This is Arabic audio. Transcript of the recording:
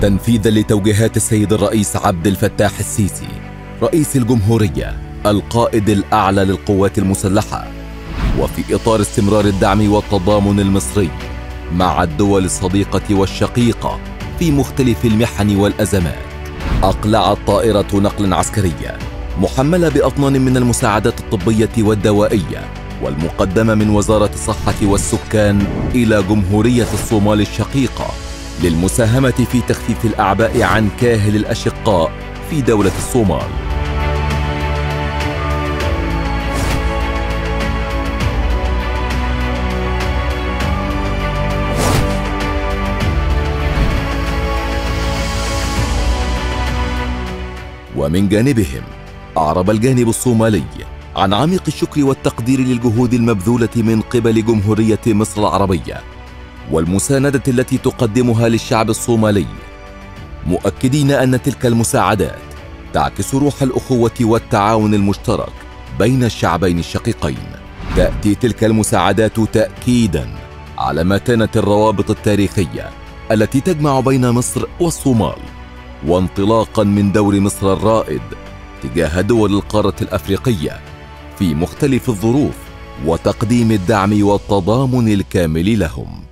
تنفيذا لتوجيهات السيد الرئيس عبد الفتاح السيسي رئيس الجمهورية القائد الأعلى للقوات المسلحة وفي إطار استمرار الدعم والتضامن المصري مع الدول الصديقة والشقيقة في مختلف المحن والأزمات. اقلعت طائره نقل عسكرية محملة بأطنان من المساعدات الطبية والدوائية والمقدمة من وزارة الصحة والسكان إلى جمهورية الصومال الشقيقة. للمساهمة في تخفيف الأعباء عن كاهل الأشقاء في دولة الصومال. ومن جانبهم أعرب الجانب الصومالي عن عميق الشكر والتقدير للجهود المبذولة من قبل جمهورية مصر العربية. والمساندة التي تقدمها للشعب الصومالي. مؤكدين أن تلك المساعدات تعكس روح الأخوة والتعاون المشترك بين الشعبين الشقيقين. تأتي تلك المساعدات تاكيدا على متانه الروابط التاريخية التي تجمع بين مصر والصومال وانطلاقا من دور مصر الرائد تجاه دول القارة الأفريقية في مختلف الظروف وتقديم الدعم والتضامن الكامل لهم.